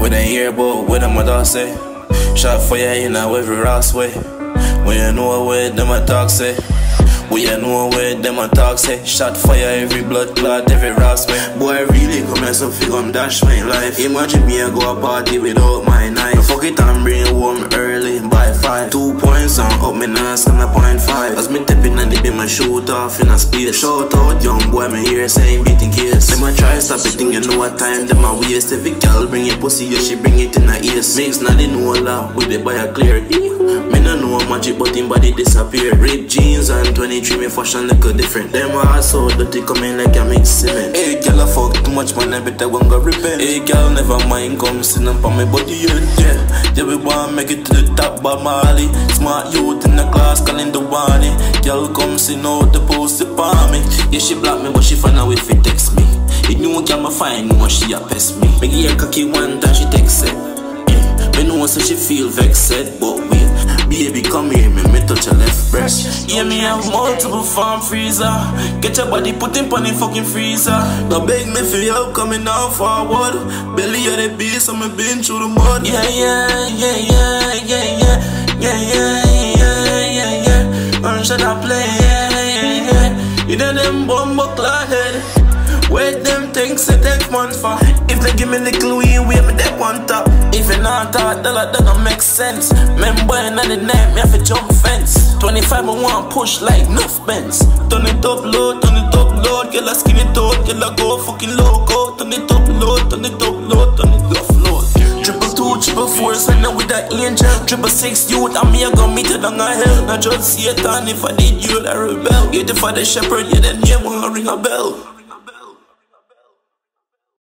When they hear about what a dog say, shot fire in a every Ross way. When you know where them a talk say. We you know where them a talk say. Shot fire every blood clot, every Ross way. Boy really come here so fi come dash my life. Imagine me a go a party without my knife me nose and a point five. As me tapping and they be my shoot off in a space Shout out young boy me here saying beating case Them a try stop it think you know what time them a waste. Every girl bring it pussy yeah she bring it in a ears. Mix not the know la uh, with the a clear Me no know magic but him body disappear. Rip jeans and 23 me fashion look different. Them a so dirty coming like I mix cement. Hey girl I fuck too much man I better one go repent. Hey girl never mind come sit up on my body yeah yeah. Yeah we want make it to the top but Molly Smart youth in the class calling the warning. Girl come see know the post upon me. Yeah she block me but she find out if it text me. You know girl my fine know she a pest me. Me give her cocky one time she text it. Yeah. Me know so she feel vexed but wait Yeah, me have multiple farm freezer. Get your body put in on the fucking freezer. Now beg me for help coming down forward. Belly of the beast, me been through the mud. Yeah, yeah, yeah, yeah, yeah, yeah, yeah, yeah, yeah, yeah, yeah. Run should I play? Yeah, yeah, yeah. You know them bumbo cloud head. Wait them things it take months for If they give me little weed, wait me they want top If you not that that don't make sense Remember in the night, me have to jump fence 25 I push like enough bends Turn it up low, turn it up low. Girl I skin it out, girl go fucking loco. Turn it up low, turn it up low, turn it off low. Triple two, triple four, sign up with that angel. Triple six youth, and me I gon' meet it on a hell Not just Satan, if I did you, I rebel. Get it the shepherd, yeah then yeah, wanna ring a bell